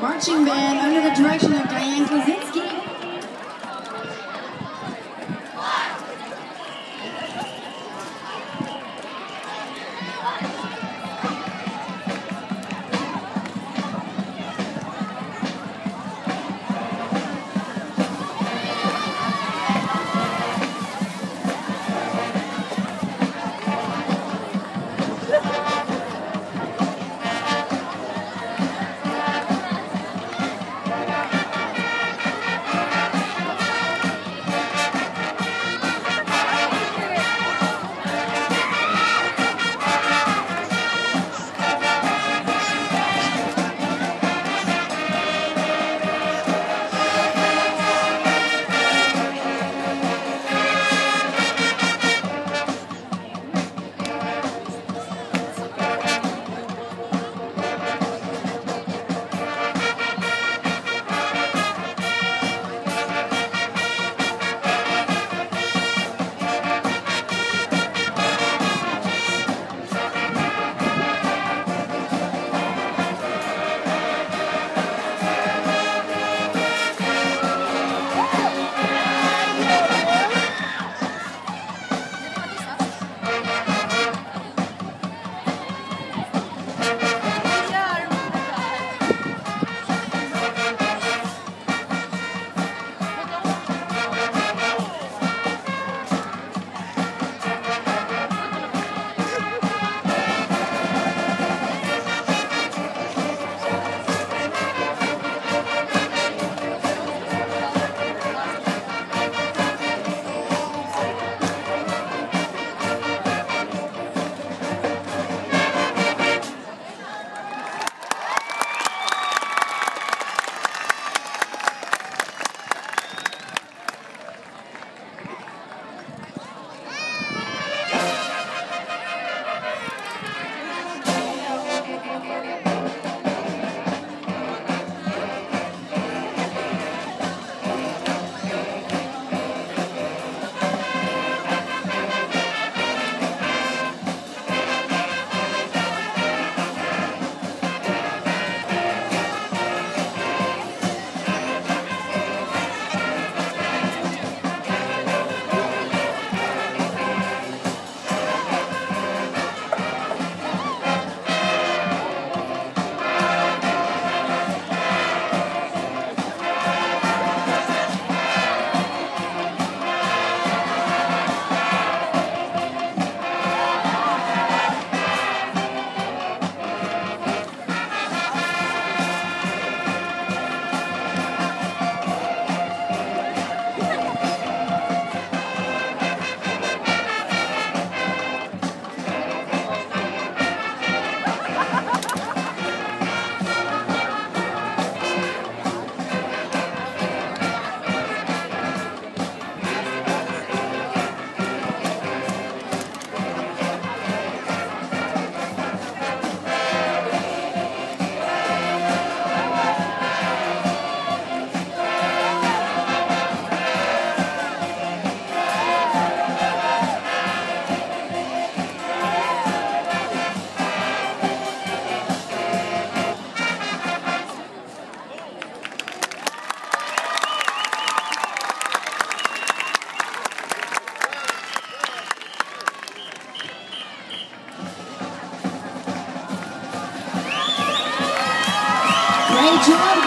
marching band under the direction of Diane Kozinski. Job,